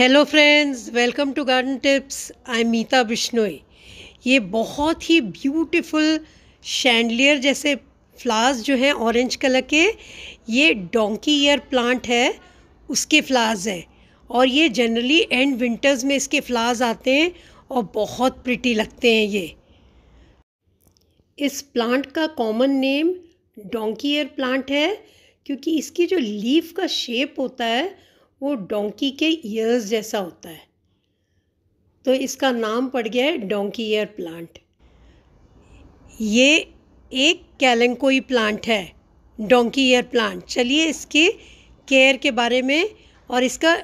Hello friends welcome to garden tips I am Meeta Bishnoi ये बहुत ही beautiful chandelier जैसे फ्लावर्स जो हैं ऑरेंज कलर के, ये डोंकी ईयर प्लांट है, उसके फ्लावर्स हैं। और ये जनरली एंड विंटर्स में इसके फ्लावर्स आते हैं और बहुत प्रिटी लगते हैं ये। इस प्लांट का common name donkey ear plant है, क्योंकि इसकी जो लीफ का शेप होता है वो डोंकी के ईयर्स जैसा होता है। तो इसका नाम पड़ गया है डोंकी ईयर प्लांट ये एक कैलेंकोई प्लांट है डोंकी ईयर प्लांट चलिए इसके केयर के बारे में और इसका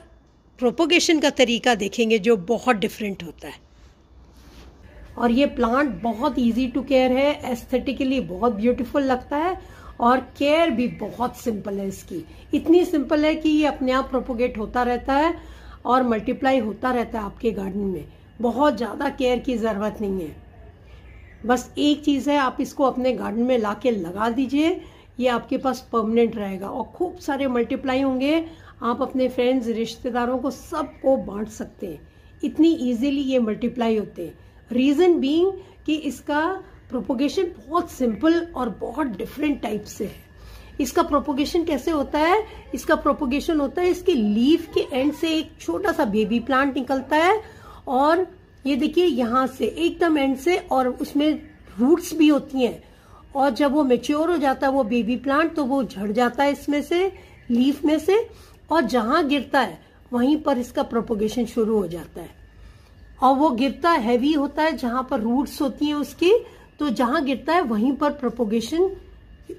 प्रोपोगेशन का तरीका देखेंगे जो बहुत डिफरेंट होता है। और ये प्लांट बहुत इजी टू केयर है एस्थेटिकली बहुत ब्यूटीफुल लगता है और केयर भी बहुत सिंपल है इसकी। इतनी सिंपल है कि ये अपने आप प्रोपोगेट होता रहता है और मल्टीप्लाई होता रहता है आपके गार्डन में। बहुत ज़्यादा केयर की ज़रूरत नहीं है। बस एक चीज़ है, आप इसको अपने गार्डन में ला के लगा दीजिए, ये आपके पास परमानेंट रहेगा और खूब सारे मल्टीप्लाई होंगे। आप अपने फ्रेंड्स रिश्तेदारों को सबको बांट सकते हैं। इतनी इजीली ये मल्टीप्लाई होते हैं। रीज़न बीइंग कि इसका प्रोपोगेशन बहुत सिंपल और बहुत डिफरेंट टाइप से है। इसका प्रोपोगेशन कैसे होता है? इसका प्रोपोगेशन होता है, इसके लीफ के एंड से एक छोटा सा बेबी प्लांट निकलता है और ये देखिए यहाँ से एकदम एंड से और उसमें रूट्स भी होती हैं और जब वो मेच्योर हो जाता है वो बेबी प्लांट तो वो झड़ जाता है इसमें से लीफ में से और जहाँ गिरता है, वहीं पर इसका प्रोपोगेशन शुरू हो जाता है। और वो गिरता हैवी होता है जहाँ पर रूट्स होती हैं उसकी तो जहाँ गिरता है, वहीं पर प्रोपोगेशन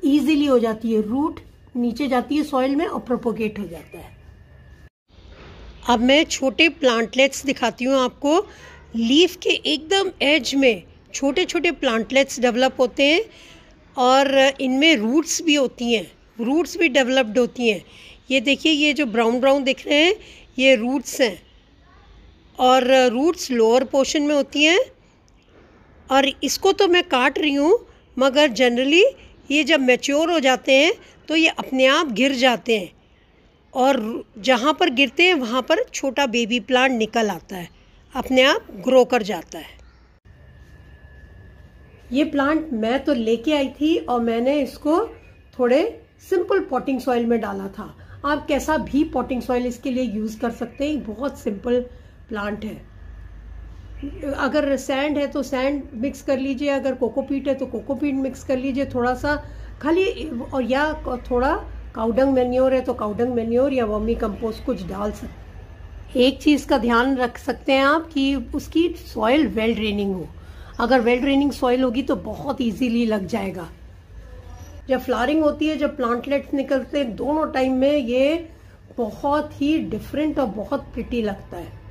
इजीली हो जाती है। रूट नीचे जाती है सॉइल में और प्रोपोगेट हो जाता है। अब मैं छोटे प्लांटलेट्स दिखाती हूँ आपको। लीफ के एकदम एज में छोटे छोटे प्लांटलेट्स डेवलप होते हैं और इनमें रूट्स भी होती हैं। रूट्स भी डेवलप्ड होती हैं। ये देखिए, ये जो ब्राउन ब्राउन दिख रहे हैं, ये रूट्स हैं। और रूट्स लोअर पोर्शन में होती हैं। और इसको तो मैं काट रही हूँ, मगर जनरली ये जब मैच्योर हो जाते हैं तो ये अपने आप गिर जाते हैं। और जहाँ पर गिरते हैं, वहाँ पर छोटा बेबी प्लांट निकल आता है। अपने आप ग्रो कर जाता है। ये प्लांट मैं तो लेके आई थी और मैंने इसको थोड़े सिंपल पॉटिंग सॉइल में डाला था। आप कैसा भी पॉटिंग सॉइल इसके लिए यूज़ कर सकते हैं बहुत सिंपल प्लांट है। अगर सैंड है तो सैंड मिक्स कर लीजिए, अगर कोकोपीट है तो कोकोपीट मिक्स कर लीजिए थोड़ा सा खाली, और या थोड़ा काउडंग मेन्योर है तो काउडंग मेन्योर या वर्मी कंपोस्ट कुछ डाल सकते एक चीज़ का ध्यान रख सकते हैं आप कि उसकी सॉइल वेल ड्रेनिंग हो। अगर वेल ड्रेनिंग सॉइल होगी तो बहुत इजीली लग जाएगा। जब फ्लारिंग होती है, जब प्लांटलेट्स निकलते हैं, दोनों टाइम में ये बहुत ही डिफरेंट और बहुत प्रिटी लगता है।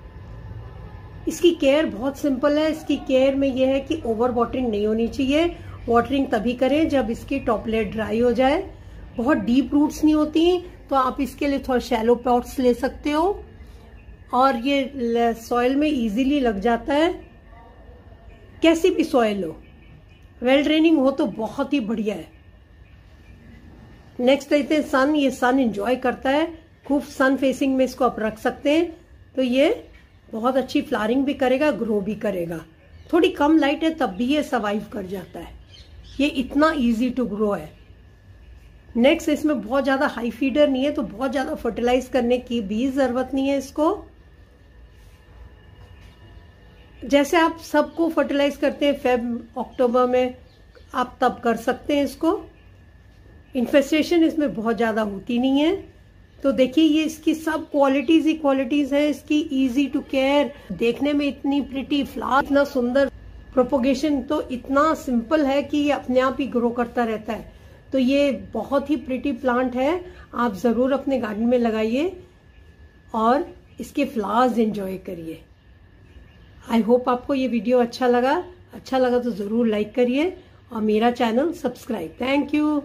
इसकी केयर बहुत सिंपल है। इसकी केयर में यह है कि ओवर वाटरिंग नहीं होनी चाहिए। वाटरिंग तभी करें जब इसकी टॉपलेट ड्राई हो जाए। बहुत डीप रूट्स नहीं होती तो आप इसके लिए थोड़ा शैलो पॉट्स ले सकते हो। और ये सॉइल में इजीली लग जाता है। कैसी भी सॉइल हो वेल ड्रेनिंग हो तो बहुत ही बढ़िया है। नेक्स्ट देखते हैं सन ये सन एंजॉय करता है। खूब सन फेसिंग में इसको आप रख सकते हैं। तो ये बहुत अच्छी फ्लारिंग भी करेगा ग्रो भी करेगा। थोड़ी कम लाइट है, तब भी ये सर्वाइव कर जाता है। ये इतना इजी टू ग्रो है। नेक्स्ट इसमें बहुत ज़्यादा हाई फीडर नहीं है तो बहुत ज़्यादा फर्टिलाइज करने की भी ज़रूरत नहीं है इसको। जैसे आप सबको फर्टिलाइज करते हैं फेब अक्टूबर में, आप तब कर सकते हैं इसको। इन्फेस्टेशन इसमें बहुत ज़्यादा होती नहीं है। तो देखिए, ये इसकी सब क्वालिटीज ही क्वालिटीज है। इसकी इजी टू केयर देखने में इतनी प्रिटी फ्लावर इतना सुंदर प्रोपोगेशन तो इतना सिंपल है कि ये अपने आप ही ग्रो करता रहता है। तो ये बहुत ही प्रिटी प्लांट है। आप ज़रूर अपने गार्डन में लगाइए और इसके फ्लावर्स एंजॉय करिए। आई होप आपको ये वीडियो अच्छा लगा। अच्छा लगा तो ज़रूर लाइक करिए और मेरा चैनल सब्सक्राइब थैंक यू